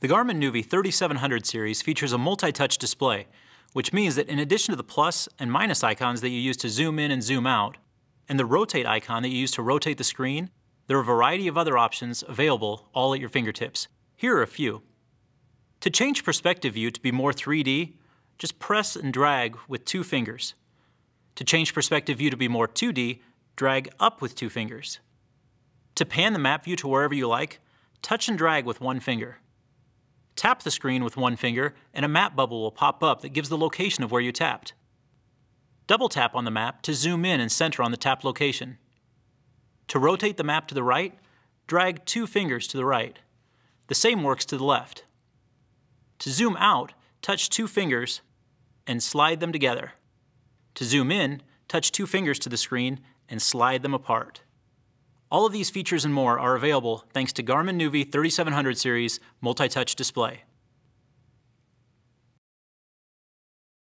The Garmin Nuvi 3700 series features a multi-touch display, which means that in addition to the plus and minus icons that you use to zoom in and zoom out, and the rotate icon that you use to rotate the screen, there are a variety of other options available all at your fingertips. Here are a few. To change perspective view to be more 3D, just press and drag with two fingers. To change perspective view to be more 2D, drag up with two fingers. To pan the map view to wherever you like, touch and drag with one finger. Tap the screen with one finger and a map bubble will pop up that gives the location of where you tapped. Double tap on the map to zoom in and center on the tapped location. To rotate the map to the right, drag two fingers to the right. The same works to the left. To zoom out, touch two fingers and slide them together. To zoom in, touch two fingers to the screen and slide them apart. All of these features and more are available thanks to Garmin Nuvi 3700 series multi-touch display.